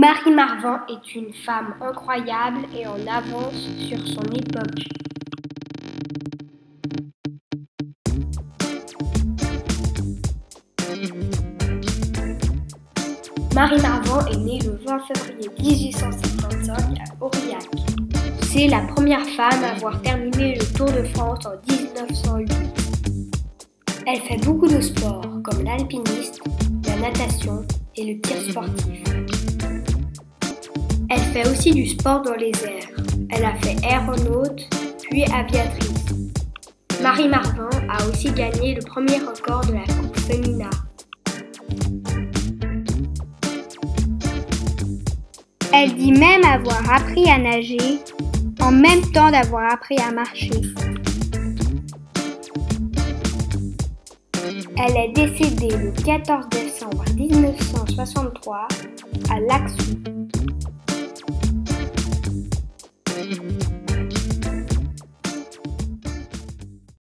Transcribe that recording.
Marie Marvin est une femme incroyable et en avance sur son époque. Marie Marvin est née le 20 février 1855 à Aurillac. C'est la première femme à avoir terminé le Tour de France en 1908. Elle fait beaucoup de sports comme l'alpinisme, la natation et le tir sportif. Elle fait aussi du sport dans les airs. Elle a fait aéronaute, puis aviatrice. Marie Marvin a aussi gagné le premier record de la Coupe Femina. Elle dit même avoir appris à nager en même temps d'avoir appris à marcher. Elle est décédée le 14 décembre 1963 à Laxou. Bye.